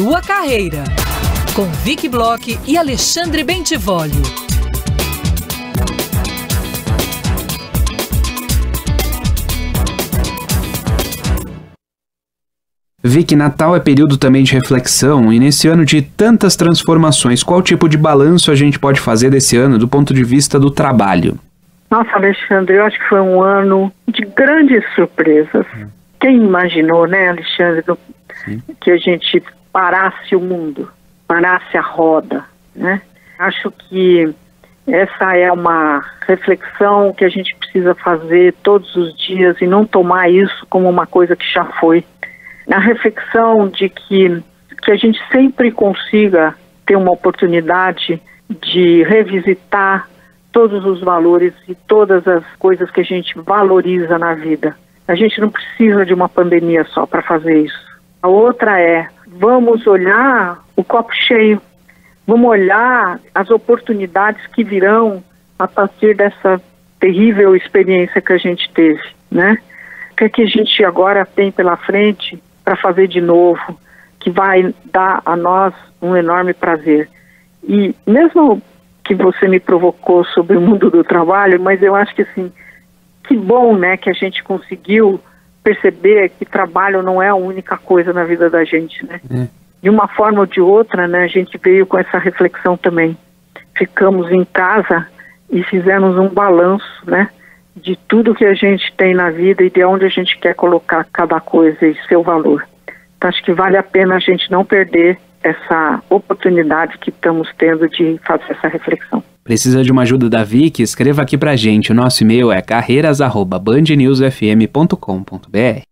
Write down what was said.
sua carreira. Com Vic Bloch e Alexandre Bentivolio. Vic, Natal é período também de reflexão e nesse ano de tantas transformações, qual tipo de balanço a gente pode fazer desse ano do ponto de vista do trabalho? Nossa, Alexandre, eu acho que foi um ano de grandes surpresas. Hum. Quem imaginou, né, Alexandre, Sim. que a gente parasse o mundo, parasse a roda, né? Acho que essa é uma reflexão que a gente precisa fazer todos os dias e não tomar isso como uma coisa que já foi. A reflexão de que, que a gente sempre consiga ter uma oportunidade de revisitar todos os valores e todas as coisas que a gente valoriza na vida. A gente não precisa de uma pandemia só para fazer isso. A outra é, vamos olhar o copo cheio, vamos olhar as oportunidades que virão a partir dessa terrível experiência que a gente teve, né? O que, é que a gente agora tem pela frente para fazer de novo, que vai dar a nós um enorme prazer. E mesmo que você me provocou sobre o mundo do trabalho, mas eu acho que assim, que bom, né, que a gente conseguiu perceber que trabalho não é a única coisa na vida da gente, né? É. De uma forma ou de outra, né, a gente veio com essa reflexão também. Ficamos em casa e fizemos um balanço, né, de tudo que a gente tem na vida e de onde a gente quer colocar cada coisa e seu valor. Então, acho que vale a pena a gente não perder essa oportunidade que estamos tendo de fazer essa reflexão. Precisa de uma ajuda da Vicky? Escreva aqui pra gente. O nosso e-mail é carreiras@bandnewsfm.com.br.